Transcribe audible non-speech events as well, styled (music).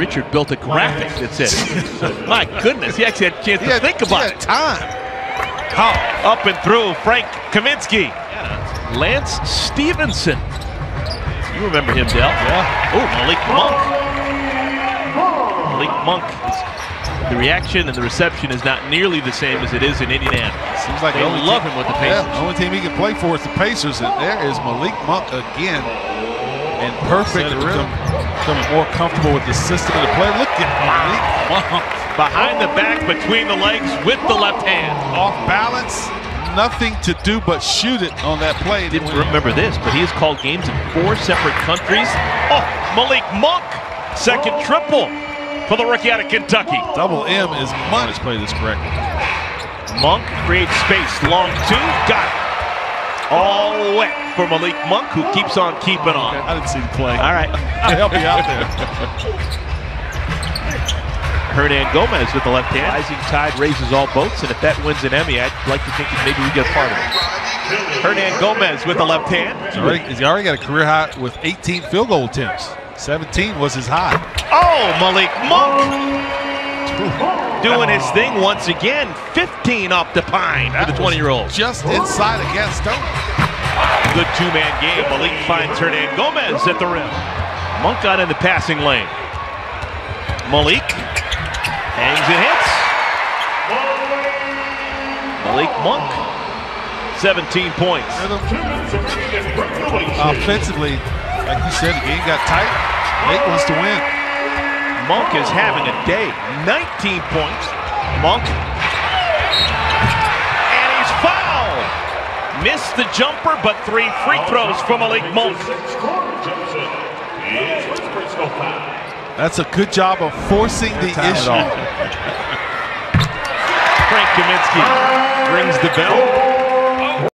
Richard built a graphic that said, my goodness, he actually had a chance He to had, think he about had it. time. Up and through, Frank Kaminsky. Lance Stephenson. You remember him, Dell? Yeah. Oh, Malik Monk. Malik Monk. The reaction and the reception is not nearly the same as it is in Indianapolis. Seems like They the only love team- him with the Yeah, Pacers. the only team he can play for is the Pacers, and there is Malik Monk again. And perfect Said at it the rim. become- becoming more comfortable with the system of the play. Look at Malik Monk. Behind the back, between the legs, with the left hand. Off balance, nothing to do but shoot it on that play. Didn't remember this, but he has called games in four separate countries. Oh, Malik Monk, second triple for the rookie out of Kentucky. Double M is money. Let's play this correctly. Monk creates space, long two, got it. All wet for Malik Monk, who keeps on keeping on. I didn't see the play. All right, (laughs) To help you out there. Hernangomez with the left hand. Rising tide raises all boats, and if that wins an Emmy, I'd like to think that maybe we get a part of it. Hernangomez with the left hand. He's already, he's already got a career high with 18 field goal attempts. 17 was his high. Oh, Malik Monk (laughs) doing his thing once again. 15 off the pine for the 20-year-old. Just inside against Stone. Good two-man game. Malik finds Hernangomez at the rim. Monk got in the passing lane. Malik hangs and hits. Malik Monk, 17 points. Offensively, like you said, the game got tight. Nate wants to win. Monk is having a day. 19 points. Monk. And he's fouled. Missed the jumper, but three free throws from Malik Monk. That's a good job of forcing the time issue. Frank Kaminsky rings the bell.